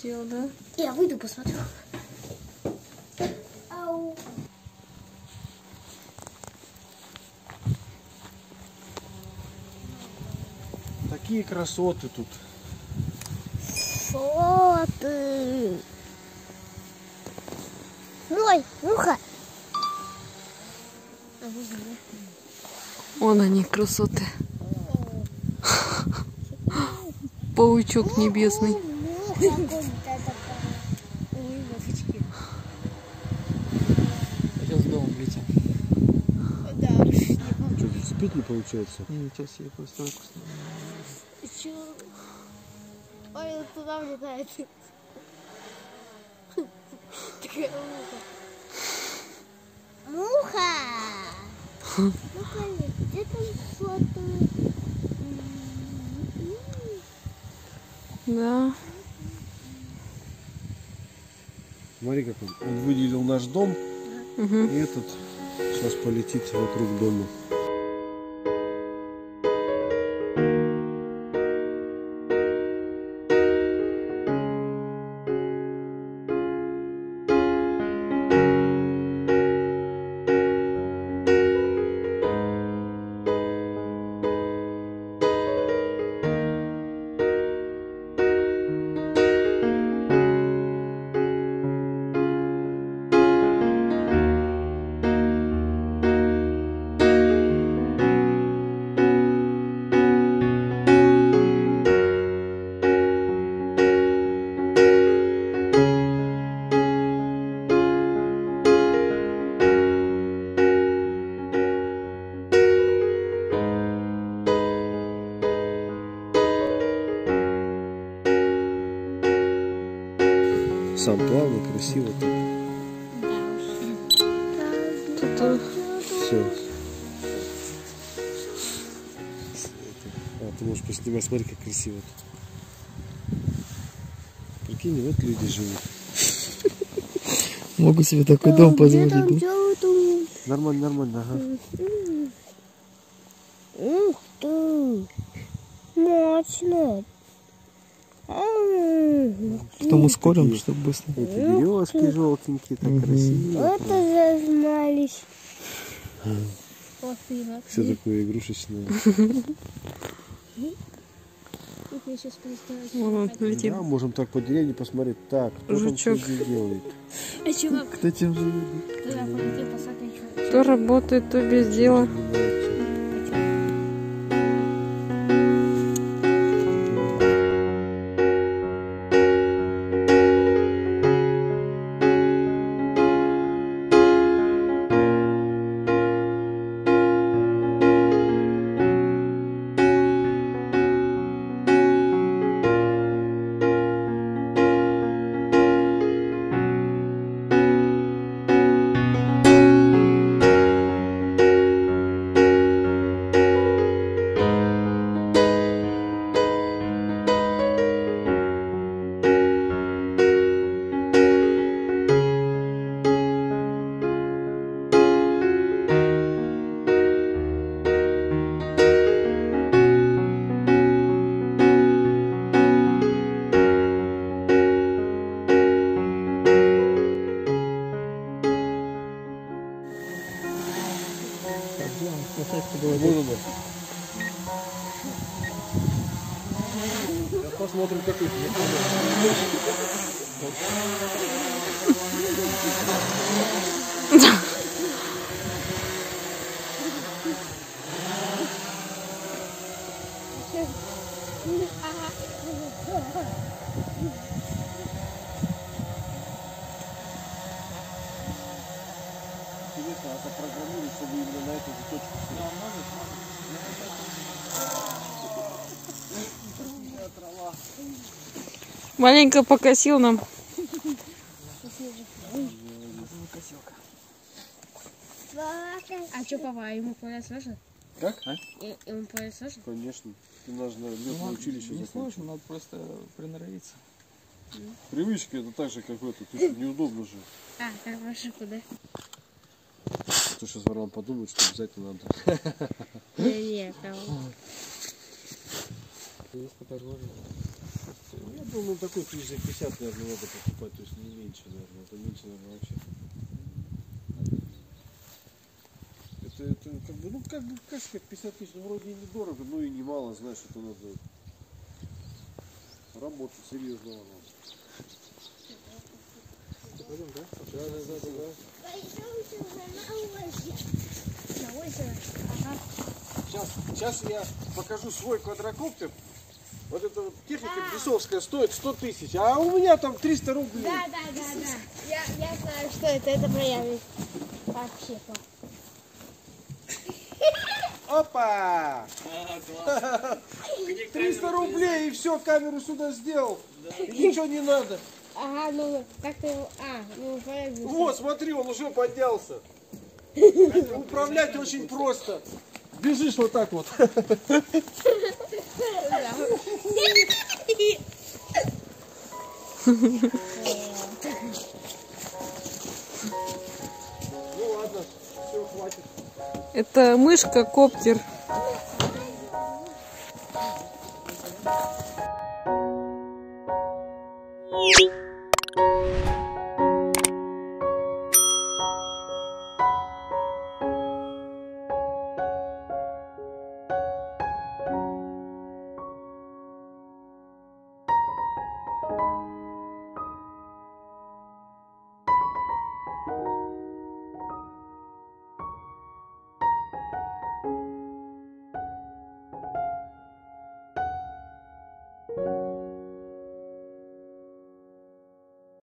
Полетел, да? Я выйду посмотрю. Ау. Такие красоты тут. Что ты? Мой, муха. А. Вон они, красоты. Паучок небесный. Ой, муфочки. Сейчас дом летим. Да уж. Что, зацепить не получается? Не, сейчас я постройку Чё? Ой, он туда влетает. Такая муха. Муха! Ну-ка, где там что-то? Да. Смотри, как он. Он выделил наш дом, Мгм. и этот сейчас полетит вокруг дома. Сам плавно, красиво так. Тут э, Все. А, ты можешь поснимать, смотри, как красиво тут. Прикинь, вот люди живут. Могу себе такой дом позволить. да? Нормально, нормально, ага. Ух ты! Мощно! Потом ускорим, чтобы быстро. Эти березки желтенькие, так Мгм. красиво. Вот и зазнались. Все такое игрушечное. Вон он. Да, можем так по деревне посмотреть. Так, кто там что Жучок. здесь делает? А чувак, Кто тем живет? Кто работает, то без дела. Занимается. Вот оно. Сейчас посмотрим, какой Интересно, Маленько покосил нам. А что, папа, ему полет сложно? Как? И- Ему полет сложно? Конечно. Ты нужно летное училище Не сложно, надо просто приноровиться. Привычка это так же, как это. Ты что, неудобно же. А, как ваши куда? То сейчас Варвара подумает, что обязательно надо. Не, не, там. Есть поторговля. Я думаю, такой тысяч за 50, наверное, надо покупать, то есть не меньше, наверное. Это меньше, наверное, вообще. Это, это как бы, ну как бы, как сказать, 50 тысяч, ну вроде и недорого, но и немало, знаешь, это надо работать серьезно. Пойдем, да? Да, да, да, да, да. Сейчас, сейчас я покажу свой квадрокоптер. Вот эта вот техника бесовская стоит 100 тысяч, а у меня там 300 рублей. Да, да, да, да. Я, я знаю, что это. Это моя вообще-то. Опа! 300 рублей и все, камеру сюда сделал. И ничего не надо. Ага, ну как ты его... А, ну правильно. Вот, смотри, он уже поднялся. Управлять очень просто. Бежишь вот так вот. Ну ладно, все, хватит. Это мышка коптер.